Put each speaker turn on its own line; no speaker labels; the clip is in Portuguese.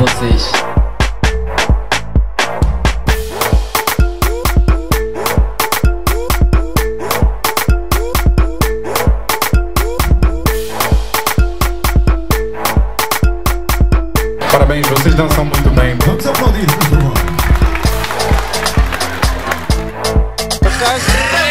vocês.
Parabéns, vocês dançam muito bem.
Vamos aplaudir, por favor.
Tá